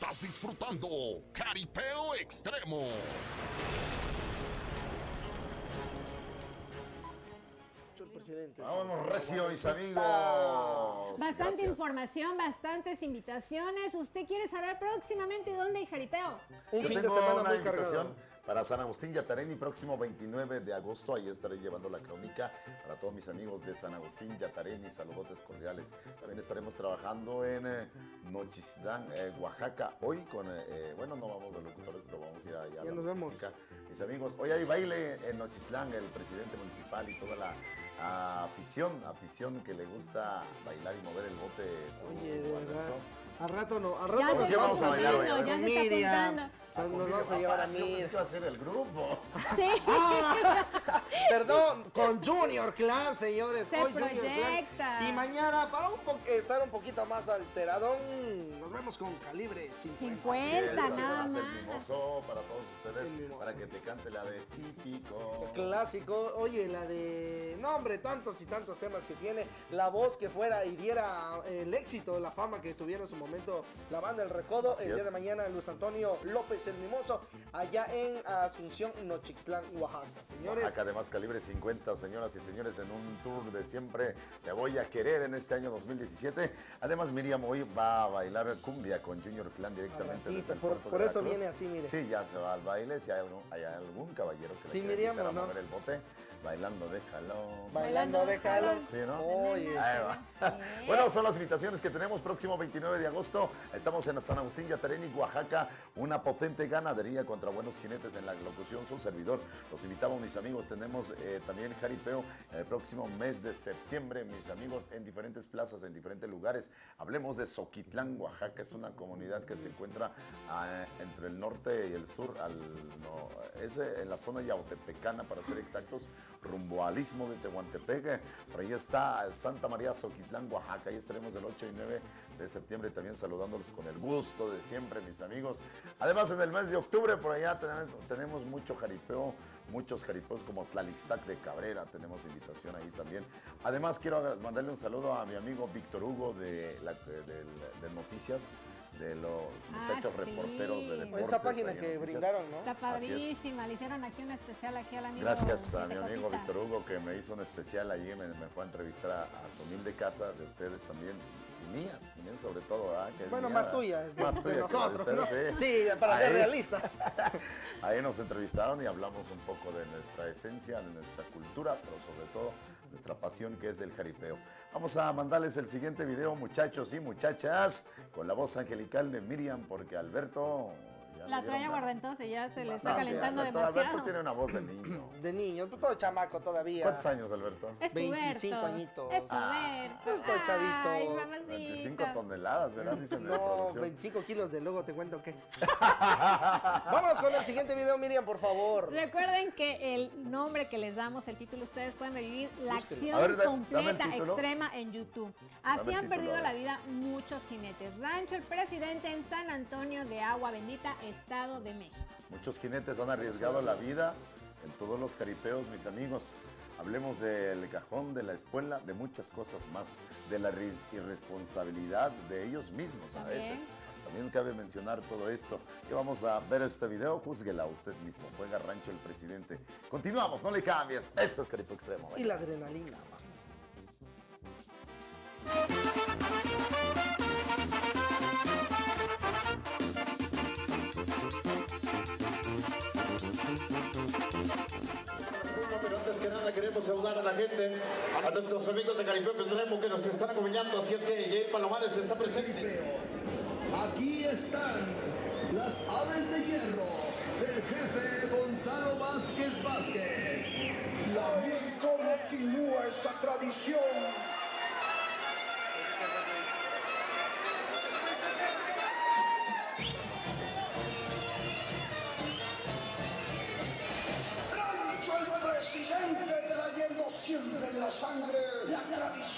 Estás disfrutando Caripeo Extremo. Presidente. Vámonos, recio, mis amigos. Bastante Gracias. información, bastantes invitaciones. ¿Usted quiere saber próximamente dónde hay jaripeo? Un Yo fin de semana una muy invitación cargado. para San Agustín Yatareni, próximo 29 de agosto. Ahí estaré llevando la crónica para todos mis amigos de San Agustín Yatareni. Saludotes cordiales. También estaremos trabajando en eh, Nochislán, eh, Oaxaca. Hoy con, eh, eh, bueno, no vamos de locutores, pero vamos a ir allá a Ya la nos vemos. Mis amigos, hoy hay baile en Nochislán, el presidente municipal y toda la ah, afición, afición que le gusta bailar y mover el bote. Oye, de verdad. Al rato no, al Ya rato ¿Con se quién está vamos a bailar hoy? A ya se está Miriam. Nos, vamos a llevar a mí. que iba a ser el grupo. Sí. Perdón, con Junior Clan, señores. Se Hoy Junior proyecta. Clan. Y mañana, para un estar un poquito más alteradón, nos vemos con calibre 50. 50, Sí, nada va a ser más. mimoso para todos ustedes, para que te cante la de típico. Clásico, oye, la de. No, hombre, tantos y tantos temas que tiene. La voz que fuera y diera el éxito, la fama que tuvieron en su momento la banda El Recodo. Así el día es. de mañana, Luis Antonio López el Mimoso, allá en Asunción, Nochixtlán, Oaxaca. Señores, Acá además calibre 50, señoras y señores, en un tour de siempre te voy a querer en este año 2017. Además, Miriam hoy va a bailar cumbia con Junior Clan directamente Al desde el por- puerto por de eso Veracruz. viene así, mire. Sí, ya se va al baile. Si hay, algún- hay algún caballero que le Sí, quiera a mover el bote, bailando, déjalo. bailando de jalón. Sí, ¿no? Oye, Ahí va. Bueno, son las invitaciones que tenemos próximo 29 de agosto. Estamos en San Agustín Yatareni, Oaxaca. Una potente ganadería contra buenos jinetes en la locución. Su servidor. Los invitamos, mis amigos. Tenemos eh, también jaripeo el próximo mes de septiembre, mis amigos, en diferentes plazas, en diferentes lugares. Hablemos de Soquitlán, Oaxaca. Es una comunidad que se encuentra ah, entre el norte y el sur. Al, no, es eh, en la zona yautepecana, para ser exactos, rumbo al istmo de Tehuantepec. Por ahí está Santa María Soquitlán, Oaxaca. Ahí estaremos el 8 y 9 de septiembre también saludándolos con el gusto de siempre, mis amigos. Además, en el mes de octubre, por allá tenemos, mucho jaripeo, muchos jaripeos como Tlalixtac de Cabrera. Tenemos invitación ahí también. Además, quiero mandarle un saludo a mi amigo Víctor Hugo de Noticias, de los muchachos Ah, sí. reporteros de deportes. esa página que Noticias. brindaron, ¿no? Está Así es. padrísima. Le hicieron aquí un especial aquí al amigo. Gracias a mi amigo. Víctor Hugo que me hizo un especial allí, me, me fue a entrevistar a, a su humilde casa de ustedes también, y mía, también sobre todo, ¿verdad? Que es Bueno, mía, más tuya, de- más de tuya que de ¿no? ustedes, Sí, para ser realistas. Ahí nos entrevistaron y hablamos un poco de nuestra esencia, de nuestra cultura, pero sobre todo nuestra pasión que es el jaripeo. Vamos a mandarles el siguiente video, muchachos y muchachas, con la voz angelical de Miriam, porque Alberto... ya La trae aguardentosa y ya se le No, está sí, calentando Alberto, demasiado. Alberto tiene una voz de niño. De niño, pues todo chamaco todavía. ¿Cuántos años, Alberto? Es 25 puberto. añitos. Es Ah, puberto. pues está chavito. Ay, mamacita. 25 toneladas, ¿verdad? Dicen No, producción. 25 kilos de luego te cuento qué. Vámonos con el siguiente video, Miriam, por favor. Recuerden que el nombre que les damos, el título, ustedes pueden revivir la Búsquenlo. acción ver, da- completa, extrema en YouTube. Así han título, perdido la vida muchos jinetes. Rancho El Presidente en San Antonio de Agua Bendita, Estado de México. Muchos jinetes han arriesgado la vida en todos los caripeos, mis amigos. Hablemos del cajón, de la escuela, de muchas cosas más, de la irresponsabilidad de ellos mismos a También. veces. También cabe mencionar todo esto. Y vamos a ver este video, júzguela usted mismo. Juega Rancho el Presidente. Continuamos, no le cambies. Esto es Caripeo Extremo. Y la adrenalina. Va. Pero antes que nada queremos saludar a la gente, a nuestros amigos de Caripeo Extremo que nos están acompañando, así es que Jair Palomares está presente. Aquí están las aves de hierro del jefe Gonzalo Vázquez Vázquez. La continúa esta tradición.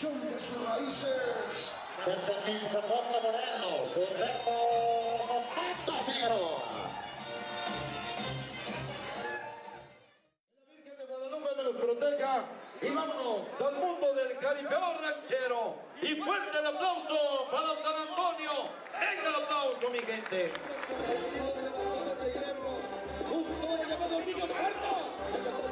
Tradición de sus raíces. Desde Quinzapotla Moreno, su reto Roberto Figueroa. La Virgen de Guadalupe me los proteja y vámonos al mundo del caripeo ranchero y fuerte el aplauso para San Antonio. Venga el aplauso. mi gente. Un llamado niño muerto.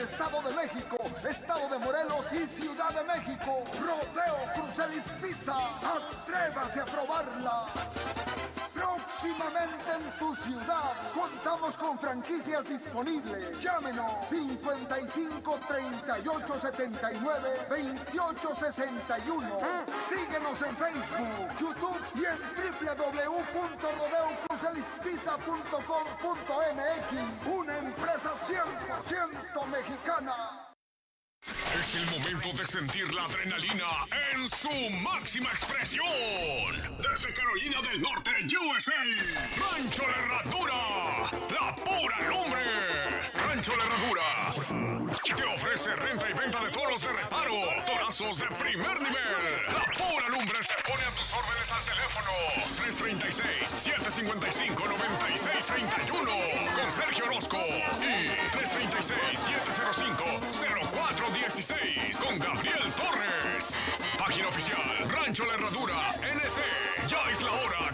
Estado de México, Estado de Morelos y Ciudad de México. Rodeo Crucelis Pizza. Atrévase a probarla. Próximamente en tu ciudad contamos con franquicias disponibles. Llámenos 55 38 79 28 61. Síguenos en Facebook, YouTube y en www.rodeocruzelispizza.com.mx. Una empresa 100% mexicana. Es el momento de sentir la adrenalina en su máxima expresión. Desde Carolina del Norte, USA. Rancho La Herradura. La pura lumbre. Rancho La. Te ofrece renta y venta de toros de reparo. Torazos de primer nivel. La pura lumbre te pone a tus órdenes al teléfono. 336-755-9631. Con Sergio Orozco. Y 336-705-0416. Con Gabriel Torres. Página oficial Rancho La Herradura NC. Ya es la hora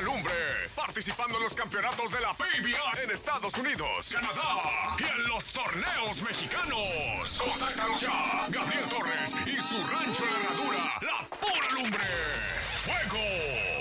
Lumbre. Participando en los campeonatos de la PBA en Estados Unidos, Canadá y en los torneos mexicanos. Contáctanos ya. Gabriel Torres y su Rancho La Herradura. La pura lumbre. ¡Fuego!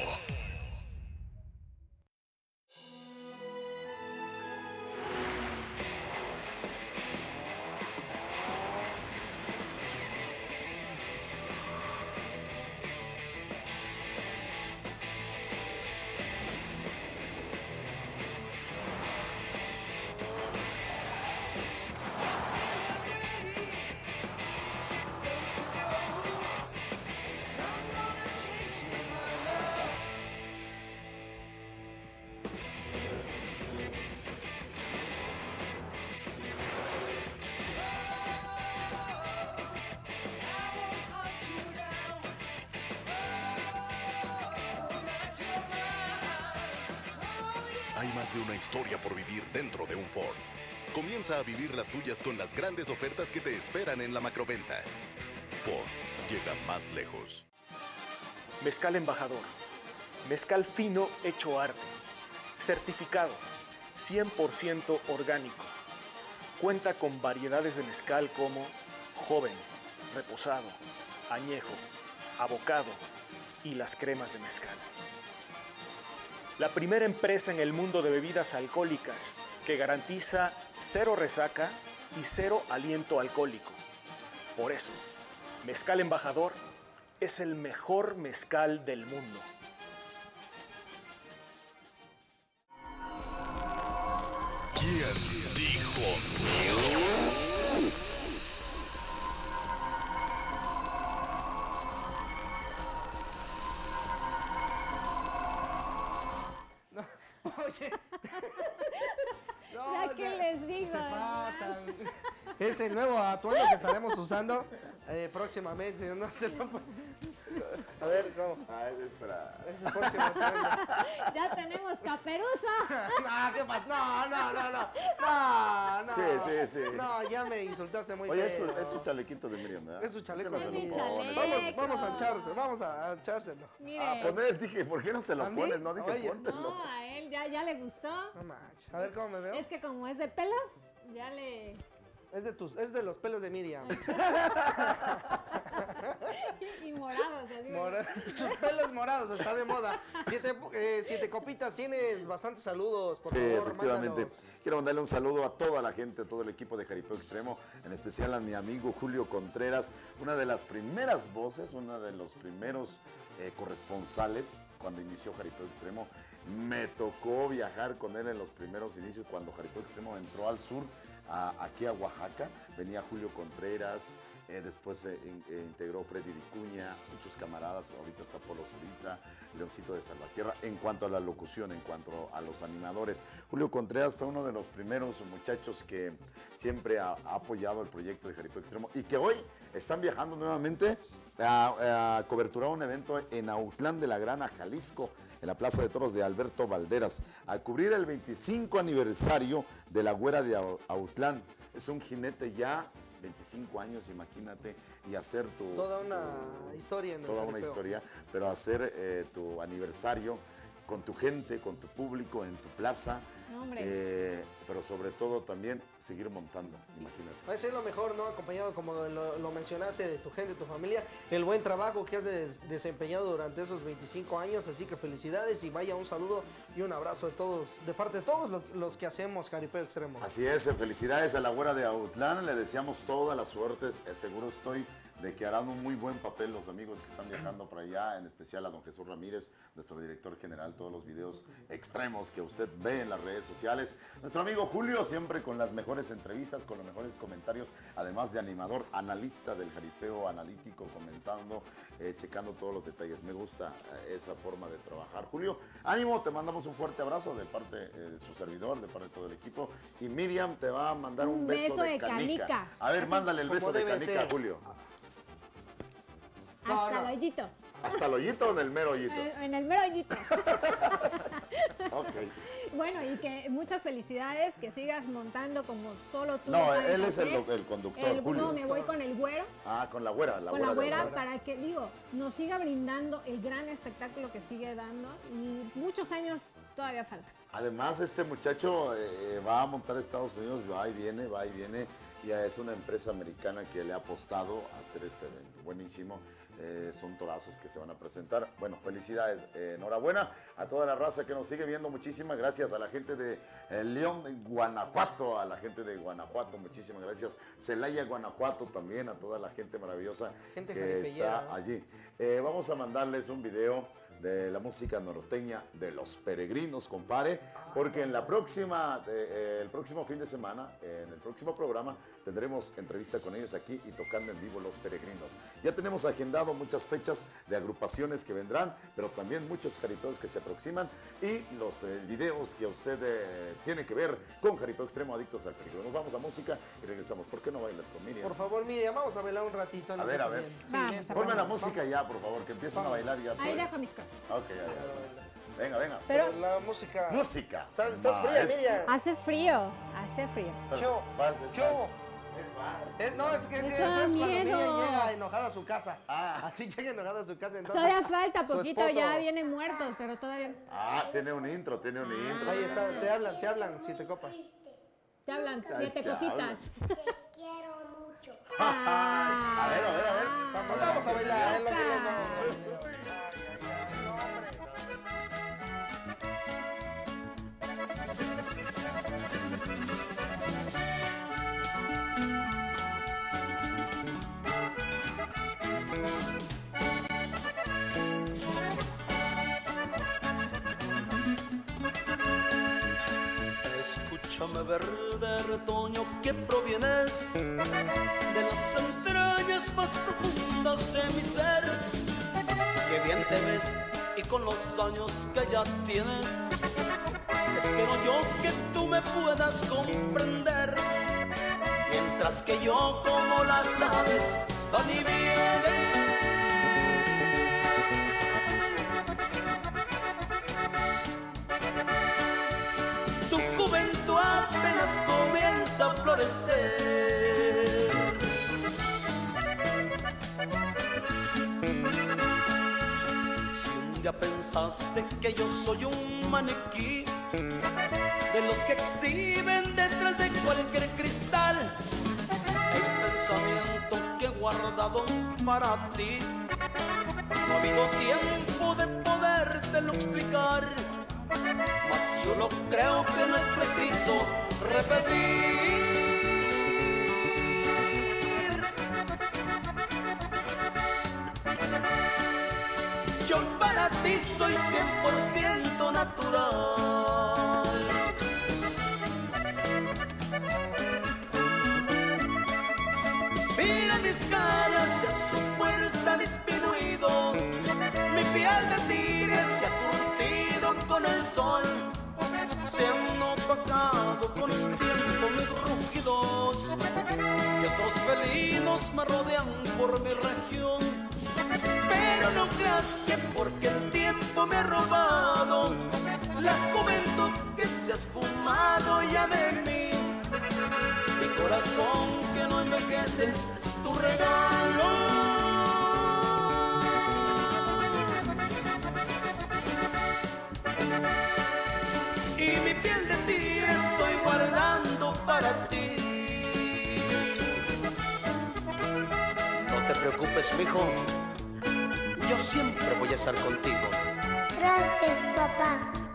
De una historia por vivir dentro de un Ford. Comienza a vivir las tuyas con las grandes ofertas que te esperan en la macroventa. Ford llega más lejos. Mezcal embajador. Mezcal fino hecho arte. Certificado. 100% orgánico. Cuenta con variedades de mezcal como joven, reposado, añejo, abocado y las cremas de mezcal. La primera empresa en el mundo de bebidas alcohólicas que garantiza cero resaca y cero aliento alcohólico. Por eso, Mezcal Embajador es el mejor mezcal del mundo. Nuevo atuendo que estaremos usando eh, próximamente. No se lo- A ver, ¿cómo? Ah, es para... Es el próximo atuendo. Ya tenemos caperuza. No, ¿qué pasa? No, no, no, no. No, no. Sí, sí, sí. No, ya me insultaste muy Oye, es su, feo. es su chalequito de Miriam, ¿verdad? Es su chaleco. ¿Por qué no se Es mi chaleco. Vamos, vamos a echárselo, vamos a echárselo. A poner, dije, ¿por qué no se lo pones? No dije, Oye. póntelo. No, a él ya, ya le gustó. No manches. A ver cómo me veo. Es que como es de pelos, ya le... Es de tus, es de los pelos de Miriam. Y morados, así. Mora- Sus pelos morados, está de moda. Siete, eh, siete copitas, tienes bastantes saludos, por Sí, favor, efectivamente. Quiero mandarle un saludo a toda la gente, a todo el equipo de Jaripeo Extremo, en especial a mi amigo Julio Contreras, una de las primeras voces, uno de los primeros eh, corresponsales cuando inició Jaripeo Extremo. Me tocó viajar con él en los primeros inicios cuando Jaripeo Extremo entró al sur, aquí a Oaxaca. Venía Julio Contreras, eh, después eh, eh, integró Freddy Vicuña, muchos camaradas, ahorita está Polo Zurita, Leoncito de Salvatierra, en cuanto a la locución, en cuanto a los animadores. Julio Contreras fue uno de los primeros muchachos que siempre ha, ha apoyado el proyecto de Jaripeo Extremo y que hoy están viajando nuevamente a, a coberturar un evento en Autlán de la Grana, Jalisco, en la Plaza de Toros de Alberto Valderas, a cubrir el 25 aniversario de la Güera de Au- Autlán. Es un jinete ya 25 años, imagínate, y hacer tu... Toda una tu- historia en el Toda una historia, pero hacer eh, tu aniversario con tu gente, con tu público, en tu plaza. No, hombre. eh, pero sobre todo también seguir montando, imagínate. Eso es lo mejor, ¿no? Acompañado, como lo, lo mencionaste, de tu gente, tu familia, el buen trabajo que has des- desempeñado durante esos 25 años. Así que felicidades y vaya un saludo y un abrazo de todos, de parte de todos lo- los que hacemos Jaripeo Extremo. Así es, felicidades a la güera de Autlán, le deseamos toda la suerte, eh, seguro estoy de que harán un muy buen papel los amigos que están viajando por allá, en especial a don Jesús Ramírez, nuestro director general, todos los videos extremos que usted ve en las redes sociales. Nuestro amigo Julio, siempre con las mejores entrevistas, con los mejores comentarios, además de animador, analista del jaripeo analítico, comentando, eh, checando todos los detalles. Me gusta eh, esa forma de trabajar. Julio, ánimo, te mandamos un fuerte abrazo de parte eh, de su servidor, de parte de todo el equipo. Y Miriam te va a mandar un, Un beso, beso de, canica. canica. A ver, mándale el beso de canica, ser. Julio. No, Hasta no. el hoyito. ¿Hasta el hoyito o en el mero hoyito? Eh, En el mero hoyito. Bueno, y que muchas felicidades, que sigas montando como solo tú. No, él es el, conductor, El- Julio. no, me voy con el güero, Ah, con la güera, la con güera la güera, Autlán. para que, digo, nos siga brindando el gran espectáculo que sigue dando y muchos años todavía faltan. Además, este muchacho eh, va a montar a Estados Unidos, va y viene, va y viene. Y es una empresa americana que le ha apostado a hacer este evento. Buenísimo. Eh, son torazos que se van a presentar. Bueno, felicidades. Eh, enhorabuena a toda la raza que nos sigue viendo. Muchísimas gracias a la gente de León, de Guanajuato, a la gente de Guanajuato. Muchísimas gracias. Celaya, Guanajuato también, a toda la gente maravillosa Gente que está allí. Vamos a mandarles un video de la música norteña de los peregrinos, compare, porque en la próxima, eh, eh, el próximo fin de semana, en el próximo programa, tendremos entrevista con ellos aquí y tocando en vivo los peregrinos. Ya tenemos agendado muchas fechas de agrupaciones que vendrán, pero también muchos jaripeos que se aproximan y los eh, videos que usted eh, tiene que ver con Jaripeo Extremo Adictos al Peligro. Nos vamos a música y regresamos. ¿Por qué no bailas con Miriam? Por favor, Miriam, vamos a bailar un ratito. ¿no? A ver, a ver. Sí, Vamos bien. a Ponme la Vamos, música ya, por favor, que empiecen a bailar ya. Ahí dejo mis cosas. Ok, ya, ya está. Venga, venga. Pero. La música. Música. Estás, estás fría. Miriam. hace frío, hace frío. Pero, ¿Qué hubo? vals, es no, es que es, es- cuando. Miriam llega enojada a su casa. Así llega enojada a su casa. Entonces, Todavía falta poquito, esposo- ya vienen muertos, pero todavía Ah, tiene un intro, tiene un intro. Ahí está, te hablan, te hablan, siete copas. te hablan siete te copitas. hablan. quiero mucho. A ver, a ver, a ver. Vamos, vamos a bailar. es lo que Escúchame verde retoño que provienes de las entrañas más profundas de mi ser. Que bien te ves y con los años que ya tienes, espero yo que tú me puedas comprender. Mientras que yo como las aves van y vienen. A florecer. Si un día pensaste que yo soy un maniquí, de los que exhiben detrás de cualquier cristal, el pensamiento que he guardado para ti, no ha habido tiempo de podértelo explicar. Mas yo lo creo que no es preciso repetir. Yo para ti soy 100% natural. Mira mis caras y su fuerza disminuido. Mi piel de tigre se ha curtido con el sol. Se han opacado con el tiempo mis rugidos. Y otros felinos me rodean por mi región. Pero no creas que porque el tiempo me ha robado la juventud que se ha esfumado ya de mí. Mi corazón que no envejeces, tu regalo. Preocupes, mijo. Yo siempre voy a estar contigo. Gracias, papá.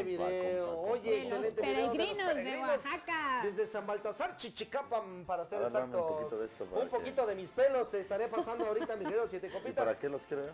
Excelente video. Oye, De los excelente video. peregrinos de Oaxaca. Desde San Baltasar, Chichicapan, para ser exacto. un poquito de esto Un que- poquito de mis pelos te estaré pasando ahorita, mi querido Siete ¿Y Copitas. para qué los quiero yo?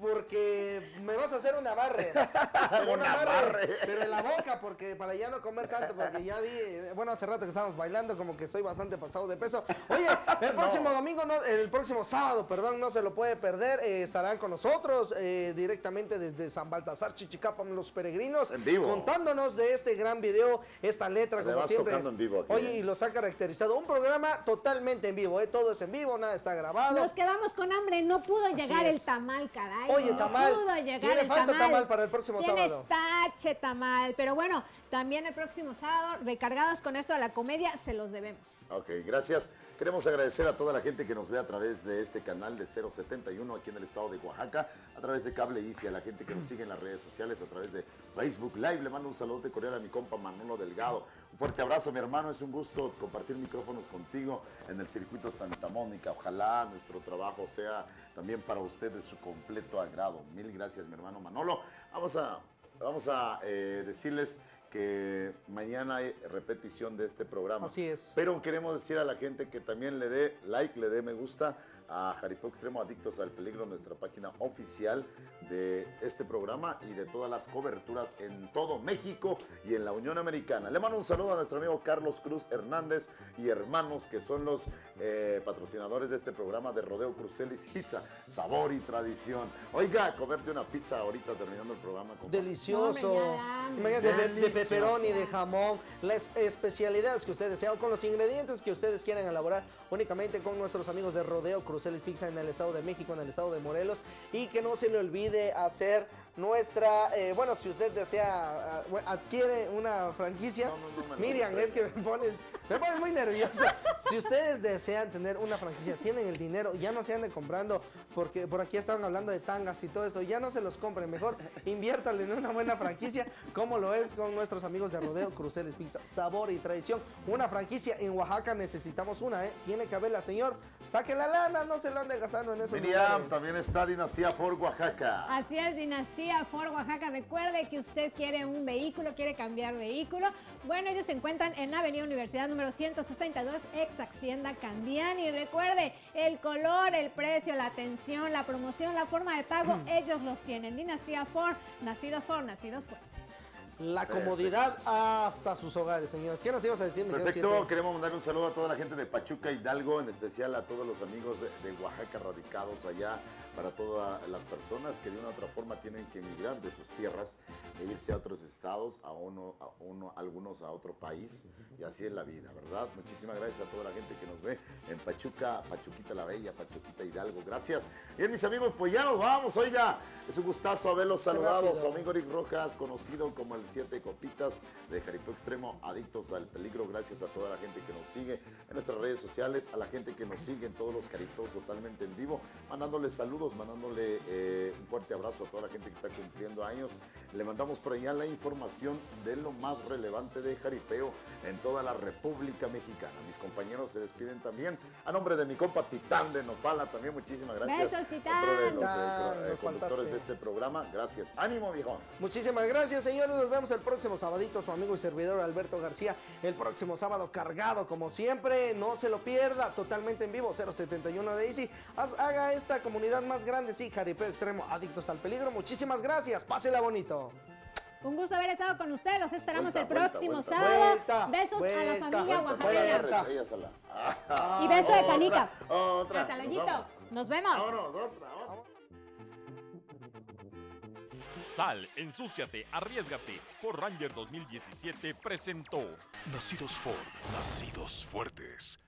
Porque me vas a hacer un amarre. un amarre. Pero en la boca, porque para ya no comer tanto, porque ya vi, bueno, hace rato que estábamos bailando, como que estoy bastante pasado de peso. Oye, el próximo domingo, no, el próximo sábado, perdón, no se lo puede perder. eh, estarán con nosotros eh, directamente desde San Baltasar, Chichicapan, los peregrinos. En vivo. Contándonos de este gran video, esta letra, como Además, siempre. tocando en vivo aquí, Oye, ¿eh? y los ha caracterizado. Un programa totalmente en vivo, ¿eh? todo es en vivo, nada está grabado. Nos quedamos con hambre, no pudo llegar es. el tamal, caray. Oye, no tamal. pudo llegar Tiene el falta tamal. tamal para el próximo Tienes sábado. tache tamal, pero bueno, también el próximo sábado, recargados con esto de la comedia, se los debemos. Ok, gracias. Queremos agradecer a toda la gente que nos ve a través de este canal de 071 aquí en el estado de Oaxaca, a través de Cable Easy, a la gente que nos sigue en las redes sociales, a través de Facebook Live. Le mando un saludo cordial a mi compa Manolo Delgado. Un fuerte abrazo, mi hermano. Es un gusto compartir micrófonos contigo en el circuito Santa Mónica. Ojalá nuestro trabajo sea también para usted de su completo agrado. Mil gracias, mi hermano Manolo. Vamos a, vamos a eh, decirles que mañana hay repetición de este programa. Así es. Pero queremos decir a la gente que también le dé like, le dé me gusta a Jaripeo Extremo Adictos al Peligro, nuestra página oficial de este programa y de todas las coberturas en todo México y en la Unión Americana. Le mando un saludo a nuestro amigo Carlos Cruz Hernández y hermanos que son los eh, patrocinadores de este programa de Rodeo Crucelis Pizza, sabor y tradición. Oiga, comerte una pizza ahorita terminando el programa. compa. Delicioso. Imagínate, de, de pepperoni, de jamón, las especialidades que ustedes desean, con los ingredientes que ustedes quieran elaborar únicamente con nuestros amigos de Rodeo Cruceles Pizza en el Estado de México, en el Estado de Morelos. Y que no se le olvide hacer nuestra, eh, bueno, si usted desea, ah, adquiere una franquicia, No, no, no me lo Miriam, es que me pones, me pones muy nerviosa. Si ustedes desean tener una franquicia, tienen el dinero, ya no se anden comprando, porque por aquí estaban hablando de tangas y todo eso, ya no se los compren, mejor inviértanle en una buena franquicia, como lo es con nuestros amigos de Rodeo Cruceres Pizza, sabor y tradición. Una franquicia en Oaxaca necesitamos una, ¿eh? Tiene que haberla, señor. Saque la lana, no se lo ande gastando en esos Miriam, lugares. también está Dinastía Ford Oaxaca. Así es, Dinastía Ford Oaxaca. Recuerde que usted quiere un vehículo, quiere cambiar vehículo. Bueno, ellos se encuentran en Avenida Universidad número 162, ex Hacienda Candiani. Y recuerde, el color, el precio, la atención, la promoción, la forma de pago, ellos los tienen. Dinastía Ford, nacidos Ford, nacidos Ford. La comodidad hasta sus hogares, señores. ¿Qué nos ibas a decir, Perfecto, queremos mandar un saludo a toda la gente de Pachuca Hidalgo, en especial a todos los amigos de, Oaxaca radicados allá, para todas las personas que de una u otra forma tienen que emigrar de sus tierras e irse a otros estados, a uno, a uno, algunos a otro país, y así es la vida, ¿verdad? Muchísimas gracias a toda la gente que nos ve en Pachuca, Pachuquita la Bella, Pachuquita Hidalgo, gracias. Bien, mis amigos, pues ya nos vamos, oiga, es un gustazo haberlos saludado, su amigo Eric Rojas, conocido como el Siete Copitas de Jaripeo Extremo, adictos al peligro. Gracias a toda la gente que nos sigue en nuestras redes sociales, a la gente que nos sigue en todos los caritos totalmente en vivo, mandándole saludos, mandándole eh, un fuerte abrazo a toda la gente que está cumpliendo años. Le mandamos por allá la información de lo más relevante de Jaripeo en toda la República Mexicana. Mis compañeros se despiden también. A nombre de mi compa Titán de Nopala, también muchísimas gracias. Besos, Titán. Otro de los eh, conductores de este programa. Gracias. Ánimo, viejón. Muchísimas gracias, señores. Nos vemos el próximo sabadito. Su amigo y servidor Alberto García. El próximo sábado cargado, como siempre. No se lo pierda. Totalmente en vivo. 071 de Easy. Haz- Haga esta comunidad más grande. Sí, Jaripeo Extremo, adictos al peligro. Muchísimas gracias. Pásela bonito. Un gusto haber estado con ustedes. Los esperamos Vuelta, el próximo vuelta. sábado. Vuelta, Besos a la familia vuelta, Voy a oaxaqueña. vuelta. agarrar ella sola. Y beso de canica. Otra. Hasta luego. Nos vemos. Vámonos, otra, otra. Sal, ensúciate, arriesgate. Ford Ranger 2017 presentó. Nacidos Ford, nacidos fuertes.